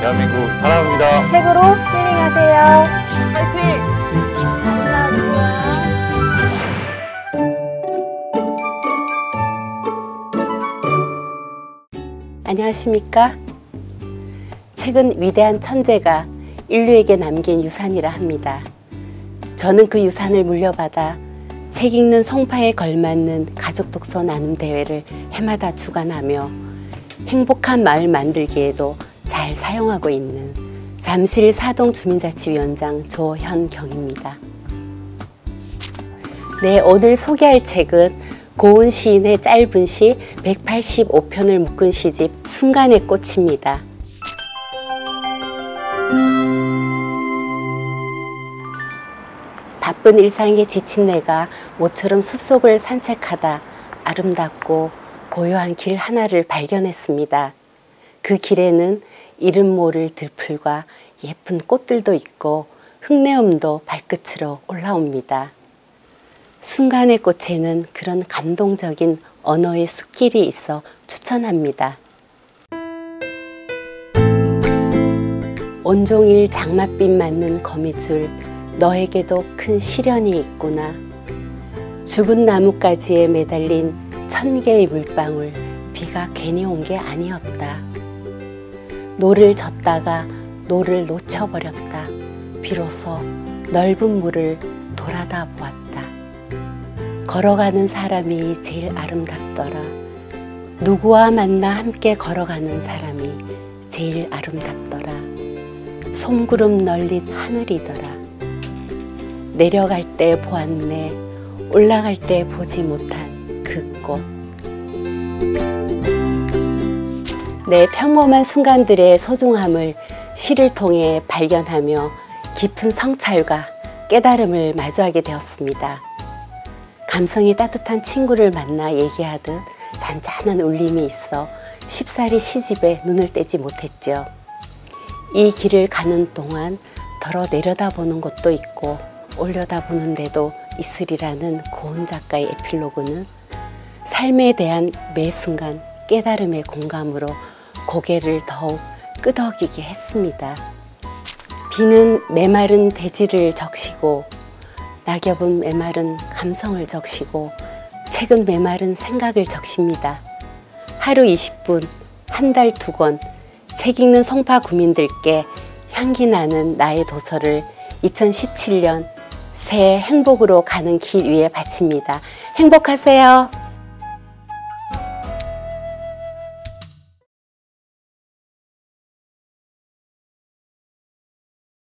대한민국 사랑합니다. 책으로 힐링하세요. 파이팅! 안녕하십니까? 책은 위대한 천재가 인류에게 남긴 유산이라 합니다. 저는 그 유산을 물려받아 책 읽는 성파에 걸맞는 가족 독서 나눔 대회를 해마다 주관하며 행복한 마을 만들기에도 잘 사용하고 있는 잠실 사동 주민자치위원장 조현경입니다. 네, 오늘 소개할 책은 고은 시인의 짧은 시 185편을 묶은 시집 순간의 꽃입니다. 바쁜 일상에 지친 내가 모처럼 숲속을 산책하다 아름답고 고요한 길 하나를 발견했습니다. 그 길에는 이름 모를 들풀과 예쁜 꽃들도 있고 흙내음도 발끝으로 올라옵니다. 순간의 꽃에는 그런 감동적인 언어의 숲길이 있어 추천합니다. 온종일 장맛빛 맞는 거미줄 너에게도 큰 시련이 있구나. 죽은 나뭇가지에 매달린 천 개의 물방울 비가 괜히 온 게 아니었다. 노를 젓다가 노를 놓쳐버렸다. 비로소 넓은 물을 돌아다 보았다. 걸어가는 사람이 제일 아름답더라. 누구와 만나 함께 걸어가는 사람이 제일 아름답더라. 솜구름 널린 하늘이더라. 내려갈 때 보았네. 올라갈 때 보지 못한 그 꽃. 내 평범한 순간들의 소중함을 시를 통해 발견하며 깊은 성찰과 깨달음을 마주하게 되었습니다. 감성이 따뜻한 친구를 만나 얘기하듯 잔잔한 울림이 있어 쉽사리 시집에 눈을 떼지 못했죠. 이 길을 가는 동안 덜어 내려다보는 것도 있고 올려다보는 데도 있으리라는 고은 작가의 에필로그는 삶에 대한 매 순간 깨달음의 공감으로 고개를 더욱 끄덕이게 했습니다. 비는 메마른 대지를 적시고 낙엽은 메마른 감성을 적시고 책은 메마른 생각을 적십니다. 하루 20분, 한 달 두 권, 책 읽는 성파 구민들께 향기 나는 나의 도서를 2017년 새해 행복으로 가는 길 위에 바칩니다. 행복하세요.